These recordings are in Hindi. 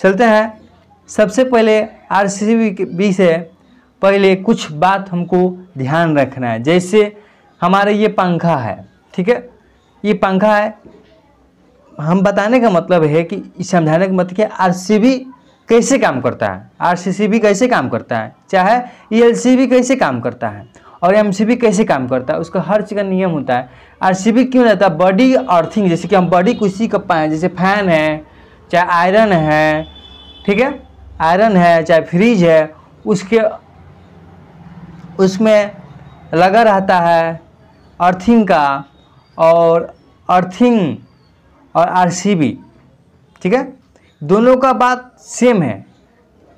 चलते हैं। सबसे पहले आर सी से पहले कुछ बात हमको ध्यान रखना है। जैसे हमारे ये पंखा है, ठीक है? ये पंखा है, हम बताने का मतलब है कि समझाने का मतलब है आरसीबी कैसे काम करता है? आरसीसीबी कैसे काम करता है? चाहे ईएलसीबी कैसे काम करता है और एमसीबी कैसे काम करता है, उसका हर चीज़ का नियम होता है। आरसीबी क्यों रहता है? बॉडी अर्थिंग जैसे कि हम बॉडी किसी का पाए, जैसे फ़ैन है चाहे आयरन है, ठीक है? आयरन है, चाहे फ्रिज है, उसके, उसमें लगा रहता है अर्थिंग का और अर्थिंग और आरसीबी, ठीक है? दोनों का बात सेम है,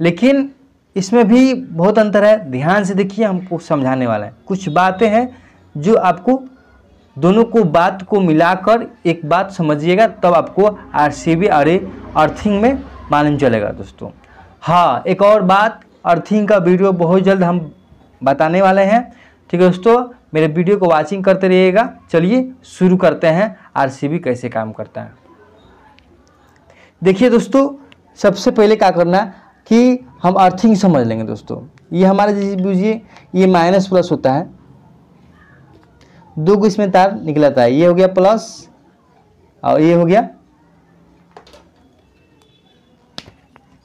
लेकिन इसमें भी बहुत अंतर है। ध्यान से देखिए, हमको समझाने वाला है। कुछ बातें हैं जो आपको दोनों को बात को मिलाकर एक बात समझिएगा, तब आपको आरसीबी और अर्थिंग में मालूम चलेगा दोस्तों। हाँ एक और बात अर्थिंग का वीडियो बहुत जल्द हम बताने वाले हैं। ठीक है दोस्तों, मेरे वीडियो को वाचिंग करते रहिएगा। चलिए शुरू करते हैं आरसीबी कैसे काम करता है। देखिए दोस्तों, सबसे पहले क्या करना कि हम अर्थिंग समझ लेंगे दोस्तों। ये हमारा जैसे बुझिए, ये माइनस प्लस होता है। दो को इसमें तार निकलाता है। ये हो गया प्लस और ये हो गया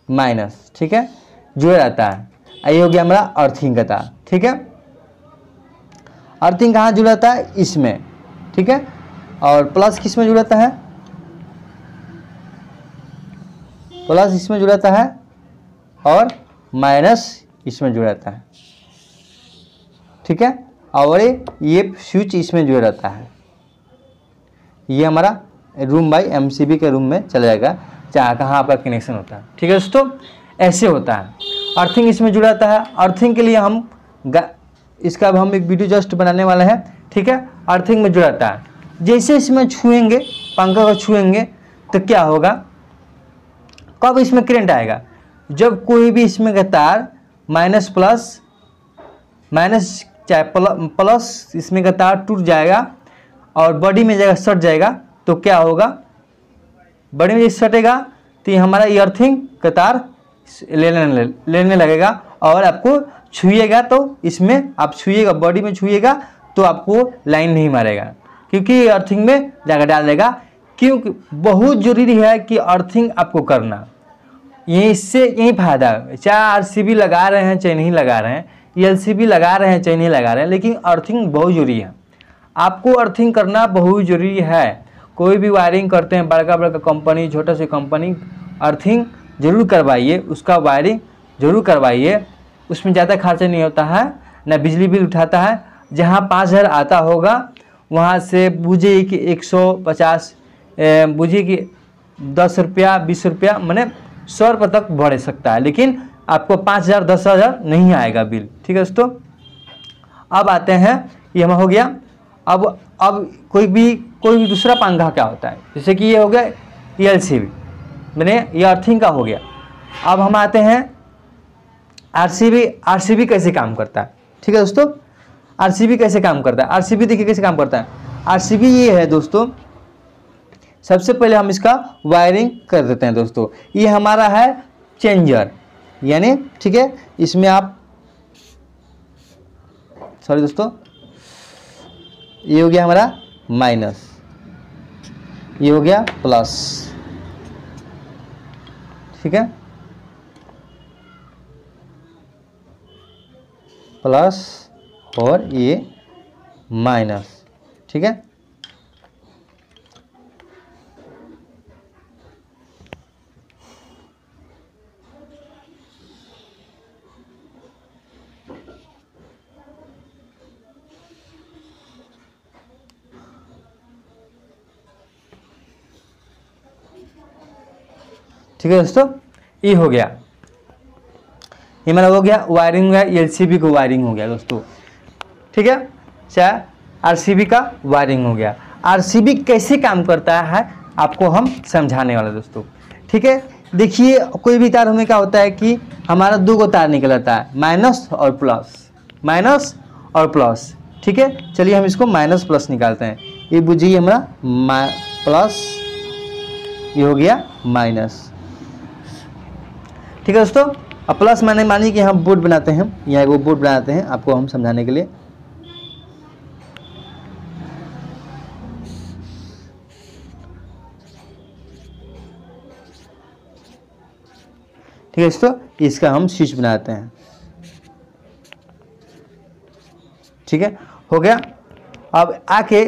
माइनस ठीक है? जुड़ रहता है। ये हो गया हमारा अर्थिंग का तार, ठीक है? अर्थिंग कहाँ जुड़ाता है? इसमें, ठीक है? और प्लस किसमें जुड़ाता है? प्लस इसमें जुड़ाता है और माइनस इसमें जुड़ाता है, ठीक है? और ये स्विच इसमें जुड़ रहता है। ये हमारा रूम बाई एमसीबी के रूम में चला जाएगा चाहे कहाँ आपका कनेक्शन होता है। ठीक है दोस्तों? ऐसे होता है। अर्थिंग इसमें जुड़ाता है। अर्थिंग के लिए हम इसका अब हम एक वीडियो जस्ट बनाने वाले हैं। ठीक है? अर्थिंग में जुड़ाता है। जैसे इसमें छुएँगे, पंखा को छुएँगे तो क्या होगा? कब इसमें करंट आएगा? जब कोई भी इसमें का तार माइनस प्लस माइनस चाहे प्ल, प्लस इसमें का तार टूट जाएगा और बॉडी में जाएगा सट जाएगा तो क्या होगा? बॉडी में सटेगा तो ये हमारा ईयरथिंग का तार लेने लेने लगेगा और आपको छुएगा तो इसमें आप छुएगा बॉडी में छुएगा तो आपको लाइन नहीं मारेगा क्योंकि अर्थिंग में जाकर डाल देगा क्योंकि बहुत ज़रूरी है कि अर्थिंग आपको करना। ये इससे यही फ़ायदा है चाहे आर लगा रहे हैं चाहे नहीं लगा रहे हैं एल लगा रहे हैं, चाहे नहीं लगा रहे हैं, लेकिन अर्थिंग बहुत ज़रूरी है। आपको अर्थिंग करना बहुत ज़रूरी है। कोई भी वायरिंग करते हैं, बड़का बड़का कंपनी छोटा सी कंपनी अर्थिंग ज़रूर करवाइए, उसका वायरिंग ज़रूर करवाइए। उसमें ज़्यादा खर्चा नहीं होता है, न बिजली बिल उठाता है। जहाँ पाँच हज़ार आता होगा, वहाँ से बूझिए कि एक सौ पचास बूझिए कि दस रुपया, बीस रुपया, मैंने सौ रुपये तक बढ़ सकता है। लेकिन आपको पाँच हज़ार, दस हज़ार नहीं आएगा बिल। ठीक है दोस्तों? अब आते हैं। ये हम हो गया। अब अब कोई भी कोई भी दूसरा पंखा क्या होता है? जैसे कि ये हो गया ई एल सी बी मैंने, ये अर्थिंग का हो गया। अब हम आते हैं। R C B R C B कैसे काम करता है? ठीक है दोस्तों? आर सी बी कैसे काम करता है? आर सी बी देखिए कैसे काम करता है। आर सी बी ये है दोस्तों। सबसे पहले हम इसका वायरिंग कर देते हैं दोस्तों। ये हमारा है चेंजर यानी, ठीक है, इसमें आप सॉरी दोस्तों, ये हो गया हमारा माइनस ये हो गया प्लस ठीक है? प्लस और ये माइनस ठीक है? ठीक है दोस्तों? ये हो गया। ये मेरा हो गया वायरिंग है एल को वायरिंग हो गया दोस्तों। ठीक है? चाहे RCB का वायरिंग हो गया। आरसीबी कैसे काम करता है, आपको हम समझाने वाले दोस्तों। ठीक है? देखिए, कोई भी तार हमें क्या होता है कि हमारा दो को तार निकल आता है माइनस और प्लस माइनस और प्लस ठीक है? चलिए हम इसको माइनस प्लस निकालते हैं। ये बुझिए हमारा प्लस ये हो गया माइनस ठीक है दोस्तों? अब प्लस मैंने मानी कि हम बोर्ड बनाते हैं। यहाँ वो बोर्ड बनाते हैं आपको हम समझाने के लिए। ठीक है दोस्तों? इसका हम स्विच बनाते हैं। ठीक है? हो गया? अब आके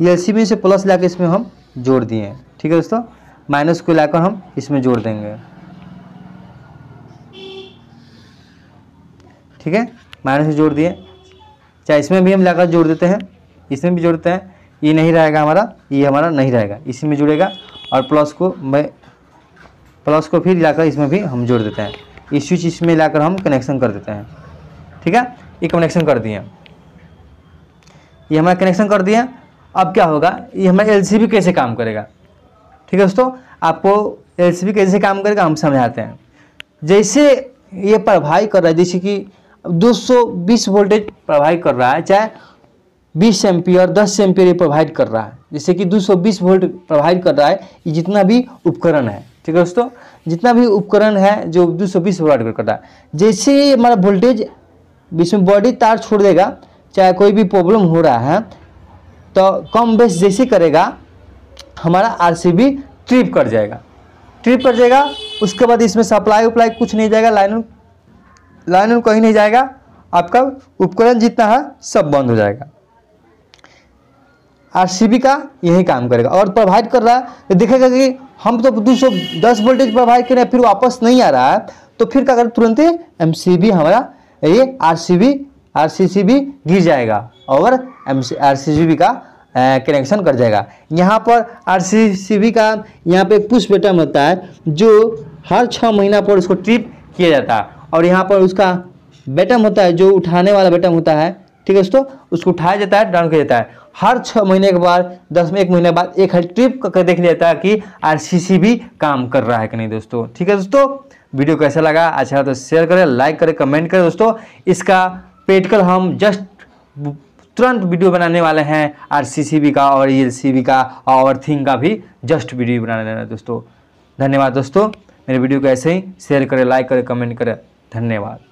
एल से प्लस लाके इसमें हम जोड़ दिए ठीक है दोस्तों? माइनस को लाकर हम इसमें जोड़ देंगे। ठीक है? माइनस से जोड़ दिए। चाहे इसमें भी हम लाकर जोड़ देते हैं। इसमें भी जोड़ते हैं। ये नहीं रहेगा हमारा, ये हमारा नहीं रहेगा। इसी में जुड़ेगा और प्लस को मैं प्लस को फिर लाकर इसमें भी हम जोड़ देते हैं। इस स्विच इसमें लाकर हम कनेक्शन कर देते हैं। ठीक है? ये कनेक्शन कर दिए। ये हमारा कनेक्शन कर दिया अब क्या होगा? ये हमारा एल कैसे काम करेगा? ठीक है दोस्तों? आपको एल कैसे काम करेगा हम समझाते हैं। जैसे ये प्रभावी कर रहा है, जैसे कि 220 वोल्टेज प्रभावित कर रहा है, चाहे 20 एम्पियर 10 एम्पियर ये प्रोवाइड कर रहा है। जैसे कि 220 वोल्ट प्रोवाइड कर रहा है, ये जितना भी उपकरण है, ठीक है दोस्तों? जितना भी उपकरण है जो 220 वोल्ट कर रहा है। जैसे ही हमारा वोल्टेज, बीच में बॉडी तार छोड़ देगा, चाहे कोई भी प्रॉब्लम हो रहा है तो कम बेस जैसे करेगा हमारा आरसीबी ट्रिप कर जाएगा। ट्रिप कर जाएगा, उसके बाद इसमें सप्लाई उप्लाई कुछ नहीं जाएगा, लाइन लाइन कहीं नहीं जाएगा, आपका उपकरण जितना है, सब बंद हो जाएगा। आरसीबी का यही काम करेगा। और प्रोवाइड कर रहा है तो देखेगा कि हम तो दो सौ दस वोल्टेज प्रोवाइड कर रहे हैं, फिर वापस नहीं आ रहा है तो फिर क्या कर, तुरंत एम हमारा ये आर सी गिर जाएगा। और एम आर का कनेक्शन कर जाएगा। यहाँ पर आर सी सी बी का यहाँ पे पुश बटन होता है, जो हर छः महीना पर उसको ट्रिप किया जाता है। और यहाँ पर उसका बेटम होता है, जो उठाने वाला बेटम होता है, ठीक है दोस्तों? उसको उठाया जाता है डाउन किया जाता है। हर छः महीने के बाद, दस में एक महीने बाद, एक हर ट्रिप करके देख लिया जाता है कि आरसीसी भी काम कर रहा है कि नहीं दोस्तों? ठीक है दोस्तों? वीडियो कैसा लगा? अच्छा तो शेयर करें लाइक करें कमेंट करें दोस्तों। इसका पेटकल हम जस्ट तुरंत वीडियो बनाने वाले हैं आरसीसीबी का और ई का और थिंग का भी जस्ट वीडियो बनाने वाले दोस्तों। धन्यवाद दोस्तों। मेरे वीडियो को ऐसे ही शेयर करें लाइक करें कमेंट करें। धन्यवाद।